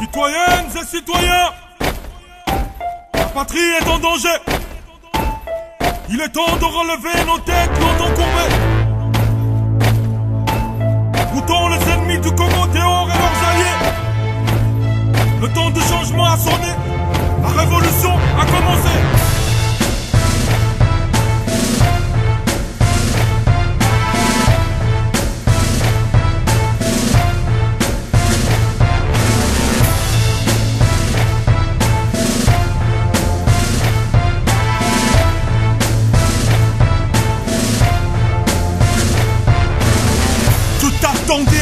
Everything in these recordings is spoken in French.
Citoyennes et citoyens, la patrie est en danger. Il est temps de relever nos têtes longtemps courbées.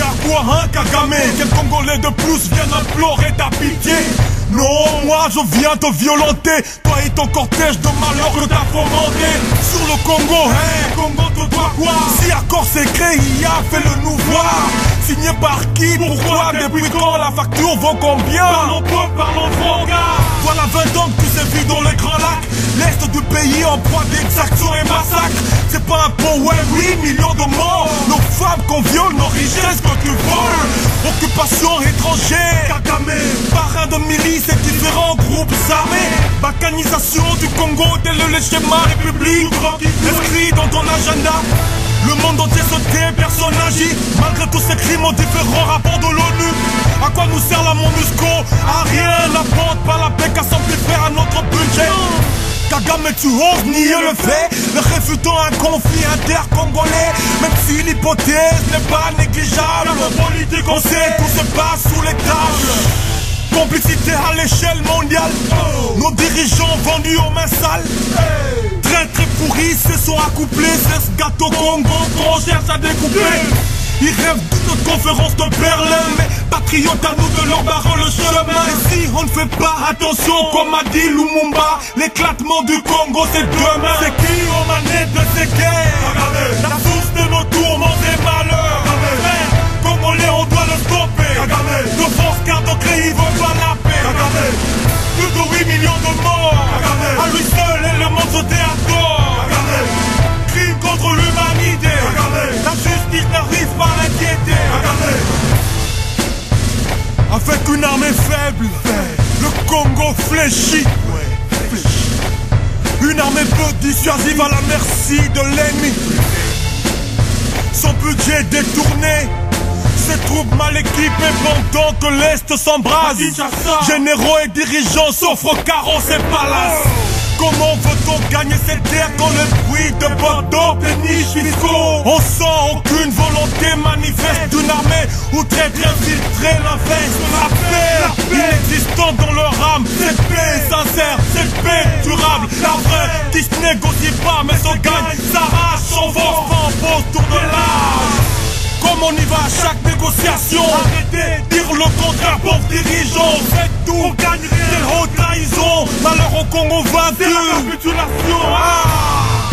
Hein, Quel Congolais de plus vient implorer ta pitié? Non, moi je viens te violenter. Toi et ton cortège de malheur que t'as fomenté Sur le Congo, hein, Congo te doit quoi Si accord secret, il a fait le nouveau Signé par qui, pourquoi, depuis quand la facture vaut combien Parlons peu, parlons franc, gars Voilà 20 ans que tu sais vivre dans les grands lacs. L'Est du pays en proie d'exactions et massacres. C'est pas un bon ouais, oui, millions de morts. Nos femmes qu'on viole, nos richesses que tu voles. Occupation étrangère. Kagame Parrain de milices et différents groupes armés. Balkanisation du Congo tel le schéma république. Inscrit dans ton agenda. Le monde entier se tait, personne n'agit Malgré tous ces crimes aux différents rapports de l'ONU À quoi nous sert la MONUSCO? À rien, n'apporte pas la paix qu'à s'amplifier à notre budget Kagame, tu oses nier le fait, le réfutant un conflit inter-congolais, même si l'hypothèse n'est pas négligeable. La politique, on sait, tout se passe sous les tables. Complicité à l'échelle mondiale, nos dirigeants vendus aux mains sales. Très très pourris se sont accouplés, c'est ce gâteau qu'on cherche à découper. Ils rêvent d'une conférence de Berlin Mais patriotes à nous de leur barrer le chemin. Et si on ne fait pas attention comme a dit Lumumba L'éclatement du Congo c'est demain. C'est qui aux manettes de ces guerres? La source de nos tourments et malheurs. On doit le stopper Avec une armée faible Le Congo fléchit. Une armée peu dissuasive à la merci de l'ennemi. Son budget détourné. Ses troupes mal équipées pendant que l'Est s'embrase. Généraux et dirigeants s'offrent carreaux et palaces Comment veut-on gagner cette terre quand le bruit de Bordeaux péniche On sent aucune volonté manifeste d'une armée ou très très infiltrer l'investe La paix, inexistante dans leur âme Cette paix sincère, cette paix durable. La vraie qui se négocie pas mais se gagne. S'arrache, s'envole, s'en autour de l'âge comme on y va chaque négociation. Arrêtez, dire le contraire, pauvres dirigeants. Faites tout, on gagne rien. Quelle haute trahison, malheur au Congo vaincu capitulation ah.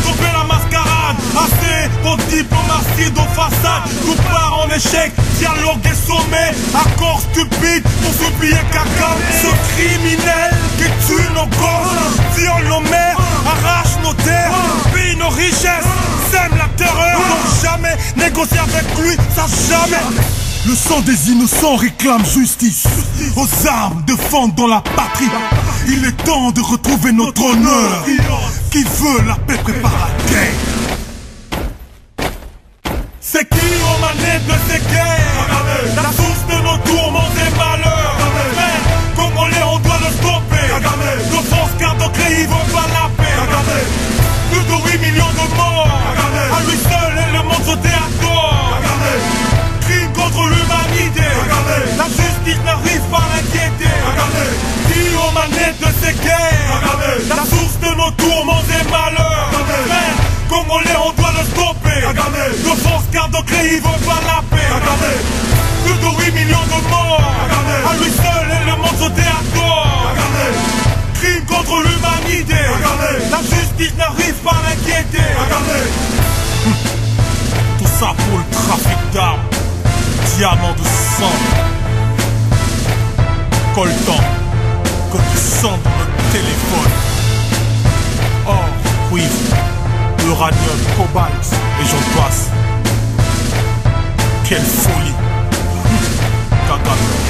Stoppez la mascarade, assez Votre diplomatie de façade. Tout part en échec, dialogue et sommet. Accord stupide pour s'oublier caca. Ce criminel qui tue nos gosses Viole nos mères, arrache nos terres Pille nos richesses, sème la terreur négocier avec lui, ça jamais le sang des innocents réclame justice. Aux armes défendons la patrie. Il est temps de retrouver notre honneur. Qui veut la paix prépare la guerre. C'est qui aux manettes de ces guerres? De ces guerres La source de nos tourments et malheurs Frère, Congolais, on doit le stopper. Nos forces créent, ils veulent pas la paix. Plus de 8 millions de morts. À lui seul et le monde se déadore Crime contre l'humanité. La justice n'arrive pas à l'inquiéter. Tout ça pour le trafic d'armes. Diamant de sang. Coltan Que du sang dans le téléphone. Or, cuivre, uranium, cobalt Et j'en passe. Quelle folie. Kagame